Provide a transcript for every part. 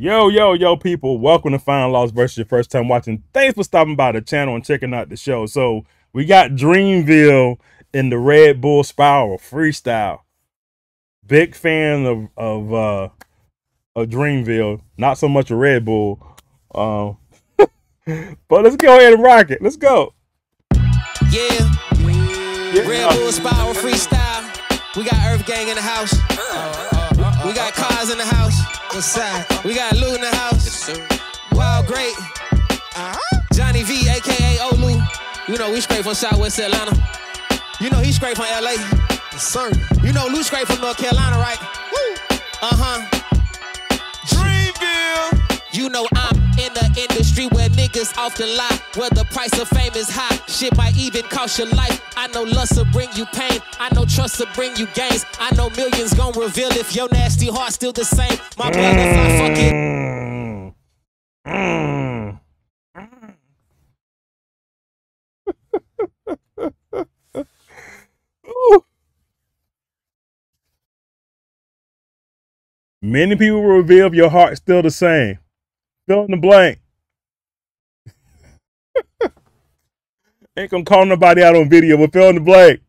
Yo, yo, yo, people. Welcome to Finding Lost Verses your first time watching. Thanks for stopping by the channel and checking out the show. So we got Dreamville in the Red Bull Spiral freestyle. Big fan of of uh of Dreamville. Not so much a Red Bull. Um but let's go ahead and rock it. Let's go. Yeah. Red Bull Spiral freestyle. We got EARTHGANG in the house. Uh, uh, uh, we got Cozz in the house. We got Lute in the house. WowGr8. Johnny V, aka Olu. You know we straight from Southwest Atlanta. You know he straight from LA. Sir. You know Lute straight from North Carolina, right? Woo. Uh-huh. Dreamville. You know I'm in the industry where niggas often lie, where the price of fame is high. Shit might even cost your life. I know lust will bring you pain. I know trust will bring you gains. I know millions gon' reveal if your nasty heart's still the same. My brother, if I fuck it. Mm. Mm. Ooh. Many people reveal if your heart's still the same. Fill in the blank. Ain't gonna call nobody out on video, but fill in the blank.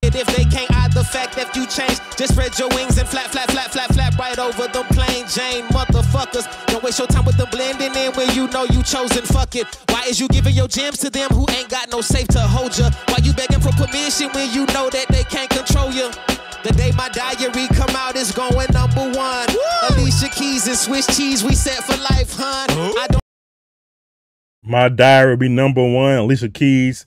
If they can't hide the fact that you changed, just spread your wings and flap, flap, flap, flap, flap right over them plain Jane motherfuckers. Don't waste your time with them blending in when you know you chosen. Fuck it. Why is you giving your gems to them who ain't got no safe to hold you? Why you begging for permission when you know that they can't control you? The day my diary come out is going number one. Alicia Keys and Swiss cheese, we set for life, hun. I don't My diary be number one. Alicia Keys,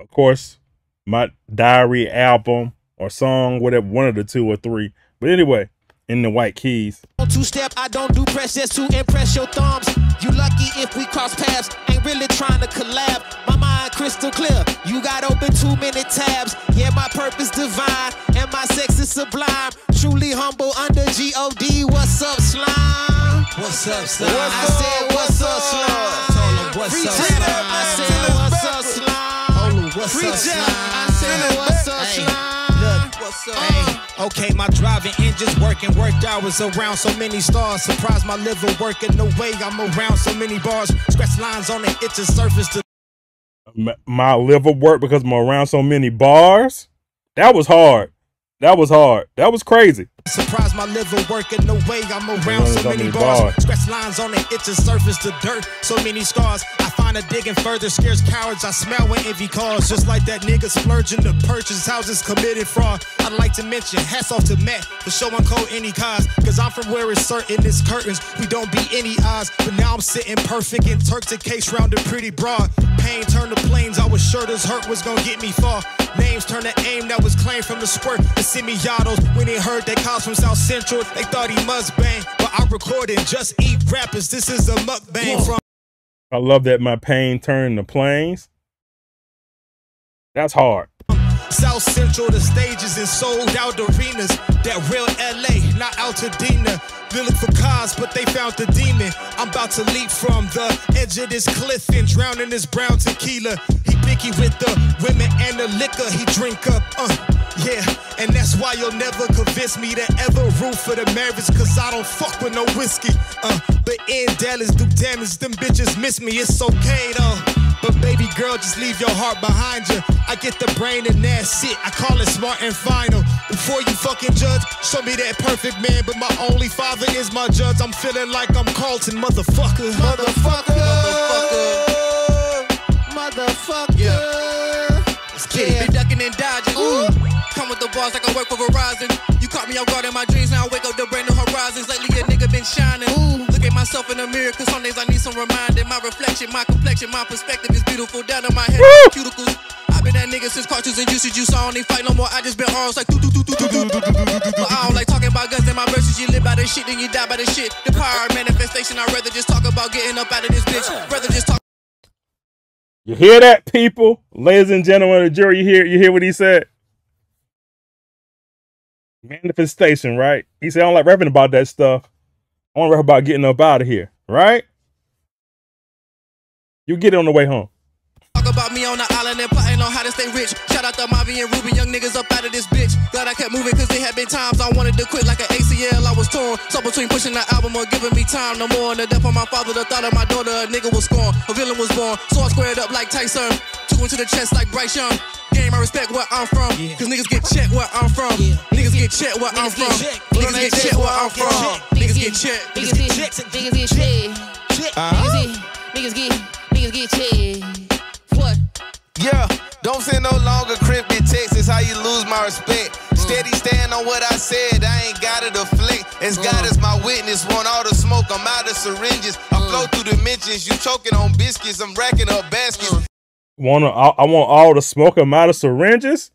of course. My diary album or song, whatever, one of the two or three. But anyway, in the white keys. two step, I don't do press just to impress your thumbs. If we cross paths, ain't really trying to collab. My mind crystal clear, you got open two minute tabs. Yeah, my purpose divine, and my sex is sublime. Truly humble under G-O-D, what's up, slime? What's up, slime? I said, what's up, slime? Free chat up, I said, what's up, slime? What's Free chat, I said, what's up, slime? What's up? Okay, my driving engine's working, worked hours around so many stars. Surprise my liver working the way I'm around so many bars. Scratch lines on the itching surface to M- My liver worked because I'm around so many bars. That was hard. That was hard. That was crazy. surprise my liver working the way I'm around so many bars. bars. Scratch lines on the itching surface to dirt. So many scars. I find a digging further scares cowards. I smell when envy calls. Just like that nigga splurging to purchase houses committed fraud. I'd like to mention hats off to Matt for showing code any cause. Cause I'm from where it's certain it's curtains. We don't beat any odds. But now I'm sitting perfect in Turks and Caicos rounded pretty broad. Pain turned to planes. I was sure this hurt was gonna get me far. Names turned to aim that was claimed from the squirt. The semi-autos. When they heard they calls from South Central, they thought he must bang. But I recorded just eat rappers. This is a mukbang from I love that my pain turned to planes. That's hard. South Central, the stages and sold out arenas. That real LA, not Altadena. They look for Cozz, but they found the demon. I'm about to leap from the edge of this cliff and drown in this brown tequila. He picky with the women and the liquor he drink up. Uh, yeah, and that's why you'll never convince me to ever root for the Mavericks, cause I don't fuck with no whiskey. Uh, but in Dallas, do damage, them bitches miss me. It's okay though. But baby girl, just leave your heart behind you. I get the brain and that's it. I call it smart and final. Before you fucking judge, show me that perfect man. But my only father is my judge. I'm feeling like I'm Carlton, motherfucker. Motherfucker. Motherfucker. Let's get it. Be ducking and dodging. Ooh. Come with the bars like I work for Verizon. You caught me off guard in my dreams, now I wake up to brand new horizons. Lately, a nigga been shining. Ooh. Look at myself in the mirror, cause some days I need some reminding. My reflection, my complexion, my perspective is beautiful. Down in my head, cuticles. I've been that nigga since cartoons and usage. You saw, I don't need fight no more. I just been arms like doo doo doo doo doo doo doo doo doo doo. But I don't like talking about guns in my verses. You live by this shit, then you die by this shit. The power of manifestation, I'd rather just talk about getting up out of this bitch. Rather just talk. You hear that, people? Ladies and gentlemen of the jury, you hear you hear what he said? Manifestation, right? He said, I don't like rapping about that stuff. I want to rap about getting up out of here, right? You get it on the way home. Talk about me on the island and plotting on how to stay rich. Shout out to Mavi and Ruby, young niggas up out of this bitch. Glad I kept moving, cause there had been times I wanted to quit like an ACL, I was torn. So between pushing the album or giving me time, no more. And the death of my father, the thought of my daughter, a nigga was scorned. A villain was born, so I squared up like Tyson. Two into the chest like Bryce Young. Game, I respect where I'm from. Cause niggas get checked where I'm from. Niggas get checked where I'm from. Niggas get checked where I'm from. Niggas get checked. Niggas get checked. Niggas get checked. Uh-huh. Niggas get, niggas get, niggas get checked. What? Yeah, don't send no longer cryptic texts. It's how you lose my respect. Steady stand on what I said. I ain't got it to deflect. As mm. God is my witness. Want all the smoke. I'm out of syringes. I mm. flow through dimensions. You choking on biscuits. I'm racking up baskets. Mm. Want I, I want all the smoke I'm out of syringes.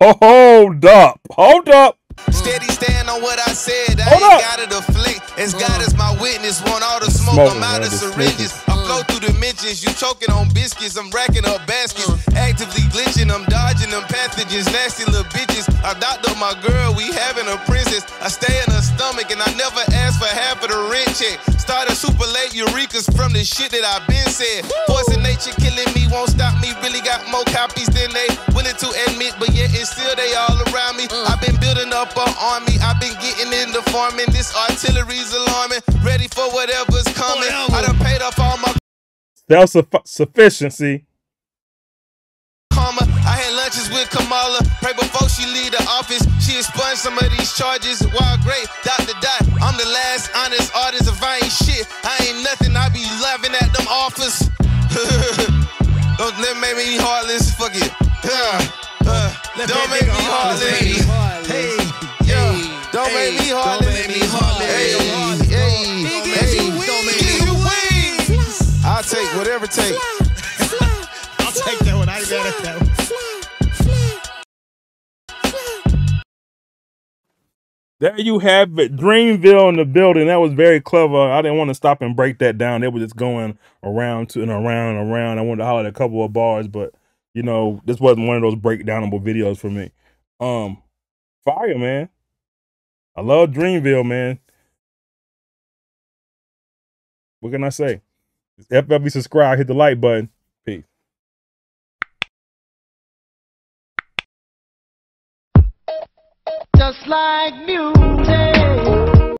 Hold up, hold up. Steady stand on what I said. I Hold ain't up. got to deflect. As mm. God is my witness. Want all the smoke. I'm out man, of syringes. I flow through dimensions. You choking on biscuits. I'm racking up baskets. Mm. Actively glitching. I'm dodging them pathogens. Nasty little bitches. I up my girl. We having a princess. I stay in her stomach and I never ask for half of the rent check. Started super late Eurekas from the shit that I've been said. Forcing nature killing me won't stop got more copies than they willing to admit, but yet and still they all around me. Mm. I've been building up an army. I've been getting into farming. This artillery's alarming. Ready for whatever's coming. I done paid off all my Self sufficiency. karma. I had lunches with Kamala. Pray before she leave the office. She expunged some of these charges. WowGr8, Dr. Dot. I'm the last honest artist. If I ain't shit, I ain't nothing. I be laughing at them offers. Don't make me heartless. Fuck it. Uh, uh, don't make me heartless. Hey, yeah. Don't make me heartless. Don't make me heartless. Hey, hey, hey. Don't make me wings. I'll take whatever take. I'll take that one. I ain't mad at that one. There you have it. Dreamville in the building. That was very clever. I didn't want to stop and break that down. It was just going around to and around and around. I wanted to holler at a couple of bars, but you know, this wasn't one of those breakdownable videos for me. Um, fire, man. I love Dreamville, man. What can I say? FLV subscribe, hit the like button. Like music.